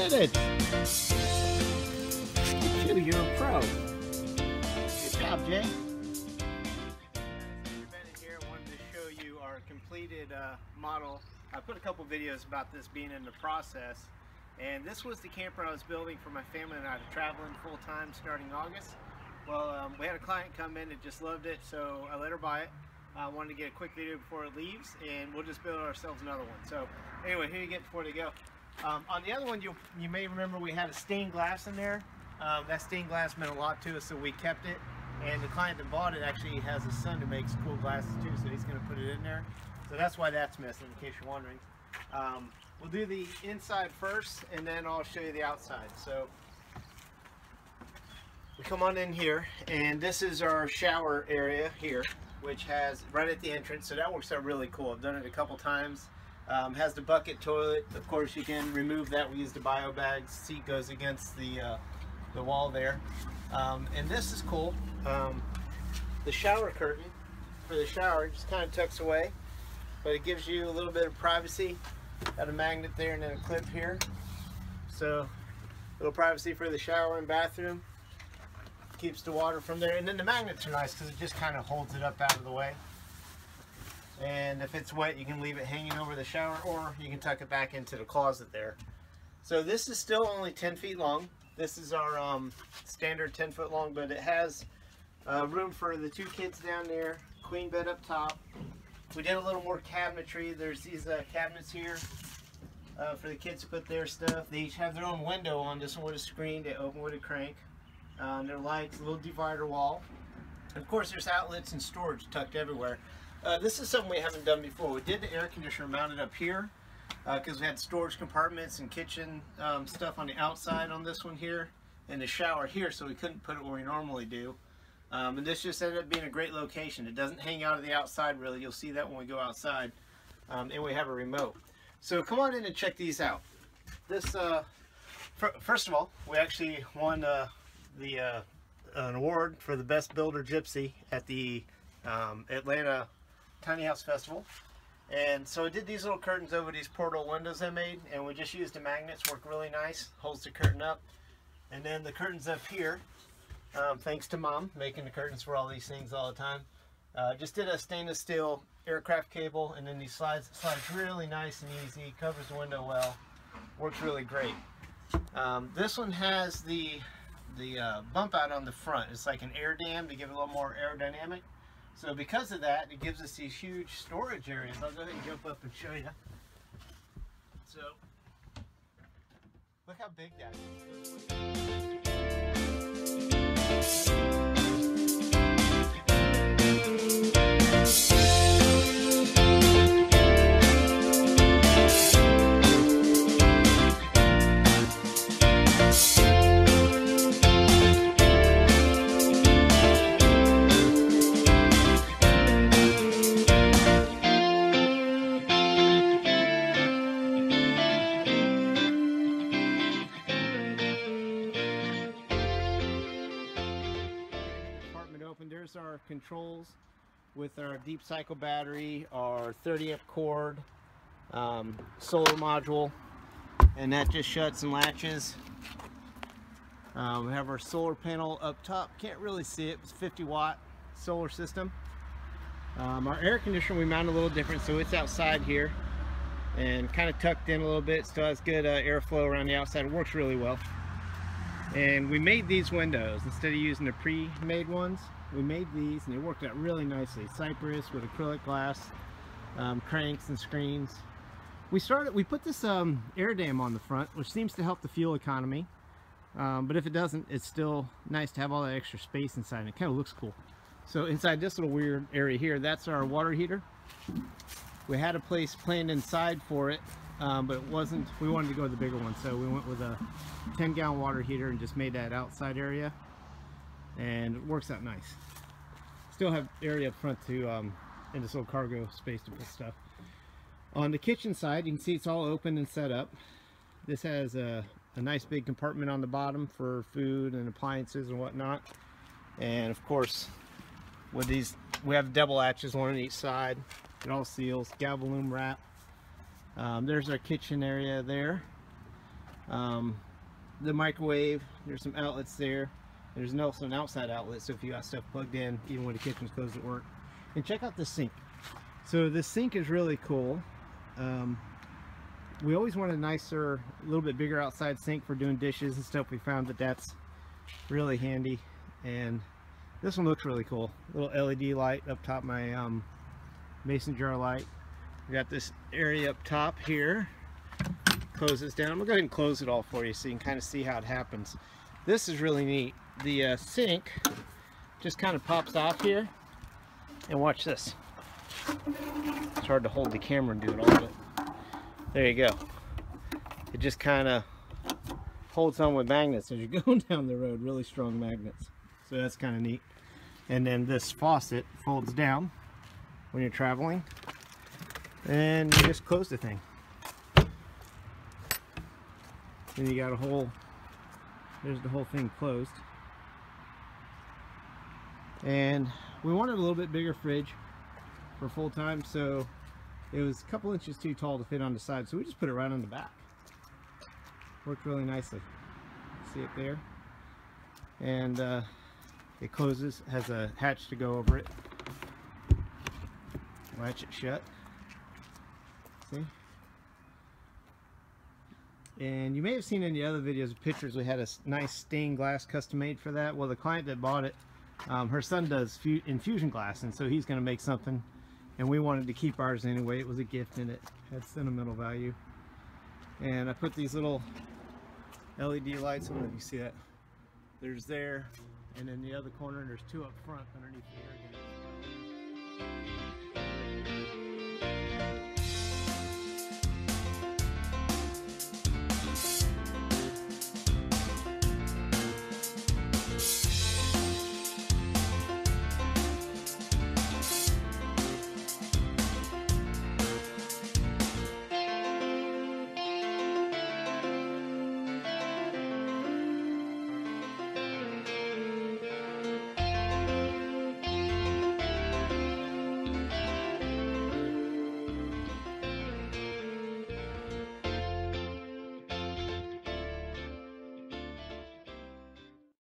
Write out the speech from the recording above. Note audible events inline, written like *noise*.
it! You, you're a pro. Good job, Jay. here. wanted to show you our completed uh, model. I put a couple videos about this being in the process. And this was the camper I was building for my family and I to travel in full time starting August. Well, um, we had a client come in that just loved it, so I let her buy it. I wanted to get a quick video before it leaves, and we'll just build ourselves another one. So, anyway, here you get before they go. Um, on the other one, you you may remember we had a stained glass in there. Um, that stained glass meant a lot to us, so we kept it. And the client that bought it actually has a son who makes cool glasses too, so he's going to put it in there. So that's why that's missing, in case you're wondering. Um, we'll do the inside first, and then I'll show you the outside. So we come on in here, and this is our shower area here, which has right at the entrance. So that works out really cool. I've done it a couple times. Um, has the bucket toilet. Of course, you can remove that. We use the bio bags. Seat goes against the uh, the wall there. Um, and this is cool. Um, the shower curtain for the shower just kind of tucks away, but it gives you a little bit of privacy. Got a magnet there and then a clip here. So, little privacy for the shower and bathroom. Keeps the water from there. And then the magnets are nice because it just kind of holds it up out of the way and if it's wet you can leave it hanging over the shower or you can tuck it back into the closet there. So this is still only 10 feet long. This is our um, standard 10 foot long but it has uh, room for the two kids down there queen bed up top. We did a little more cabinetry. There's these uh, cabinets here uh, for the kids to put their stuff. They each have their own window on this one with a screen they open with a crank. Um, their lights a little divider wall. Of course there's outlets and storage tucked everywhere uh, this is something we haven't done before. We did the air conditioner mounted up here because uh, we had storage compartments and kitchen um, stuff on the outside on this one here and the shower here so we couldn't put it where we normally do. Um, and this just ended up being a great location. It doesn't hang out of the outside really. You'll see that when we go outside. Um, and we have a remote. So come on in and check these out. This, uh, first of all, we actually won uh, the uh, an award for the best builder gypsy at the um, Atlanta tiny house festival. And so I did these little curtains over these portal windows I made, and we just used the magnets, work really nice, holds the curtain up. And then the curtains up here, um, thanks to mom, making the curtains for all these things all the time. Uh, just did a stainless steel aircraft cable, and then these slides, slides really nice and easy, covers the window well, works really great. Um, this one has the the uh, bump out on the front. It's like an air dam to give it a little more aerodynamic. So because of that, it gives us these huge storage areas. I'll go ahead and jump up and show you. So, look how big that is. Our controls with our deep cycle battery, our 30 amp cord, um, solar module, and that just shuts and latches. Uh, we have our solar panel up top. Can't really see it. It's 50 watt solar system. Um, our air conditioner we mount a little different, so it's outside here and kind of tucked in a little bit. Still has good uh, airflow around the outside. It works really well. And we made these windows instead of using the pre-made ones we made these and they worked out really nicely. Cypress with acrylic glass, um, cranks and screens. We started, we put this um, air dam on the front, which seems to help the fuel economy. Um, but if it doesn't, it's still nice to have all that extra space inside and it kind of looks cool. So inside this little weird area here, that's our water heater. We had a place planned inside for it, um, but it wasn't, we wanted to go with the bigger one. So we went with a 10 gallon water heater and just made that outside area and it works out nice. Still have area up front to um, in this little cargo space to put stuff. On the kitchen side, you can see it's all open and set up. This has a, a nice big compartment on the bottom for food and appliances and whatnot. And of course, with these, we have double latches, one on each side. It all seals, Galvalume wrap. Um, there's our kitchen area there. Um, the microwave, there's some outlets there. There's also an outside outlet, so if you got stuff plugged in, even when the kitchen's closed at work. And check out the sink. So the sink is really cool. Um, we always want a nicer, a little bit bigger outside sink for doing dishes and stuff. We found that that's really handy. And this one looks really cool. Little LED light up top my um, mason jar light. We got this area up top here. Close this down. I'm gonna go ahead and close it all for you so you can kind of see how it happens. This is really neat. The uh, sink just kind of pops off here. And watch this. It's hard to hold the camera and do it all, but there you go. It just kind of holds on with magnets as you're *laughs* going down the road. Really strong magnets. So that's kind of neat. And then this faucet folds down when you're traveling. And you just close the thing. Then you got a whole, there's the whole thing closed. And we wanted a little bit bigger fridge for full time, so it was a couple inches too tall to fit on the side, so we just put it right on the back. Worked really nicely. See it there? And uh, it closes, has a hatch to go over it. Latch it shut. See? And you may have seen in the other videos, pictures, we had a nice stained glass custom made for that. Well, the client that bought it, um, her son does infusion glass, and so he's going to make something. And we wanted to keep ours anyway. It was a gift and it had sentimental value. And I put these little LED lights, know if you see that. There's there, and in the other corner, there's two up front underneath the air